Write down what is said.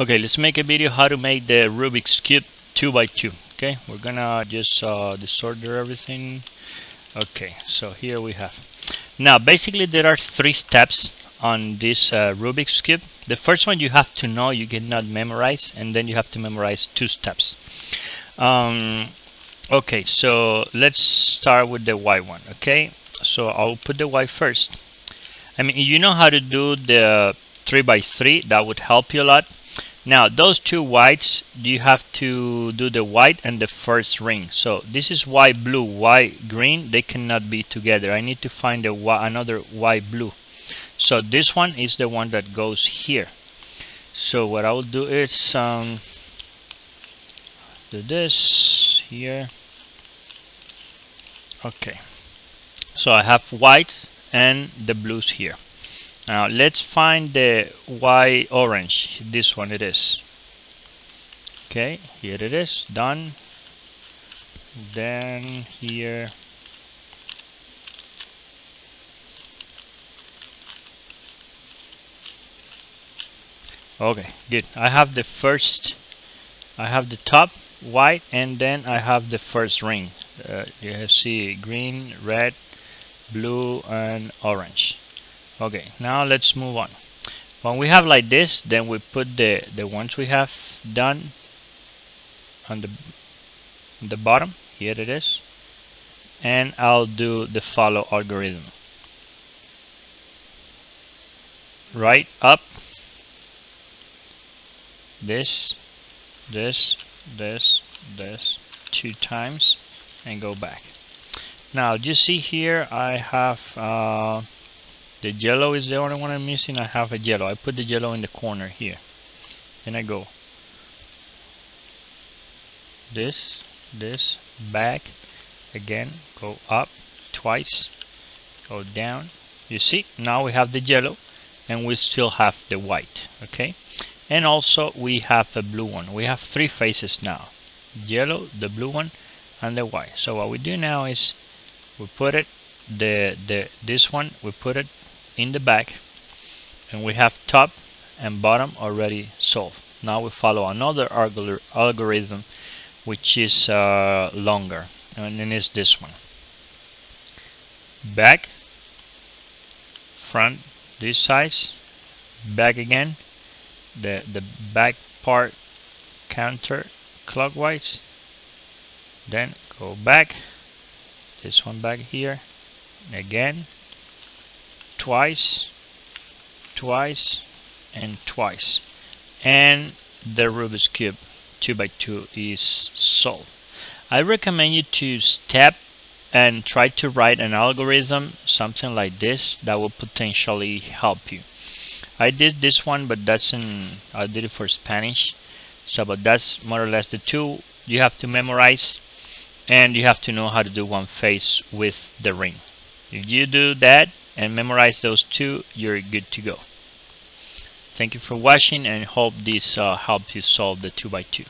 Okay, let's make a video how to make the Rubik's Cube 2 by 2 Okay, we're gonna just uh, disorder everything. Okay, so here we have. Now, basically there are three steps on this uh, Rubik's Cube. The first one you have to know, you cannot memorize, and then you have to memorize two steps. Um, okay, so let's start with the Y one, okay? So I'll put the Y first. I mean, you know how to do the 3 by 3 that would help you a lot now those two whites you have to do the white and the first ring. So this is white blue white green. They cannot be together. I need to find a another white blue. So this one is the one that goes here. So what I will do is um, do this here. Okay. So I have white and the blues here now let's find the Y orange. This one it is. Okay, here it is. Done. Then here. Okay, good. I have the first. I have the top white and then I have the first ring. Uh, you see green, red, blue and orange okay now let's move on. When we have like this then we put the the ones we have done on the the bottom here it is and I'll do the follow algorithm. Right up this this this this two times and go back. Now you see here I have uh, the yellow is the only one I'm missing. I have a yellow. I put the yellow in the corner here. And I go this this back again go up twice go down. You see now we have the yellow and we still have the white okay? And also we have a blue one. We have three faces now yellow the blue one and the white. So what we do now is we put it the the this one we put it in the back and we have top and bottom already solved. Now we follow another algorithm which is uh, longer and it's this one. Back, front this size, back again, the, the back part counter clockwise, then go back, this one back here, again, twice, twice, and twice. And the Rubik's Cube 2x2 is solved. I recommend you to step and try to write an algorithm, something like this, that will potentially help you. I did this one, but that's in, I did it for Spanish. So, but that's more or less the two you have to memorize and you have to know how to do one face with the ring. If you do that, and memorize those two, you're good to go. Thank you for watching and hope this uh, helped you solve the 2x2.